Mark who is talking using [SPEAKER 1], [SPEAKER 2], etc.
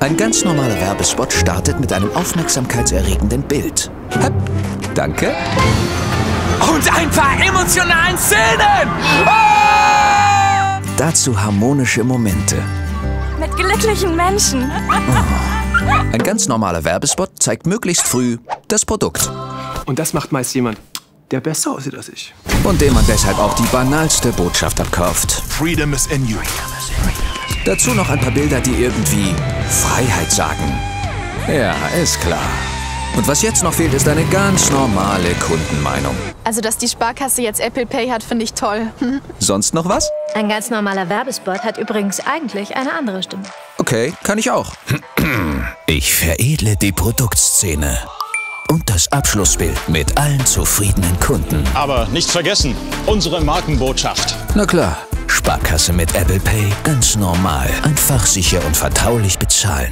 [SPEAKER 1] Ein ganz normaler Werbespot startet mit einem aufmerksamkeitserregenden Bild. Hep. Danke.
[SPEAKER 2] Und ein paar emotionalen Szenen! Ah!
[SPEAKER 1] Dazu harmonische Momente.
[SPEAKER 3] Mit glücklichen Menschen.
[SPEAKER 1] Ein ganz normaler Werbespot zeigt möglichst früh das Produkt.
[SPEAKER 4] Und das macht meist jemand, der besser aussieht als ich.
[SPEAKER 1] Und dem man deshalb auch die banalste Botschaft abkauft.
[SPEAKER 5] Freedom is in you.
[SPEAKER 1] Dazu noch ein paar Bilder, die irgendwie Freiheit sagen. Ja, ist klar. Und was jetzt noch fehlt, ist eine ganz normale Kundenmeinung.
[SPEAKER 3] Also, dass die Sparkasse jetzt Apple Pay hat, finde ich toll.
[SPEAKER 1] Sonst noch was?
[SPEAKER 6] Ein ganz normaler Werbespot hat übrigens eigentlich eine andere Stimme.
[SPEAKER 1] Okay, kann ich auch. Ich veredle die Produktszene. Und das Abschlussbild mit allen zufriedenen Kunden.
[SPEAKER 7] Aber nicht vergessen, unsere Markenbotschaft.
[SPEAKER 1] Na klar, Sparkasse mit Apple Pay, ganz normal. Einfach sicher und vertraulich bezahlen.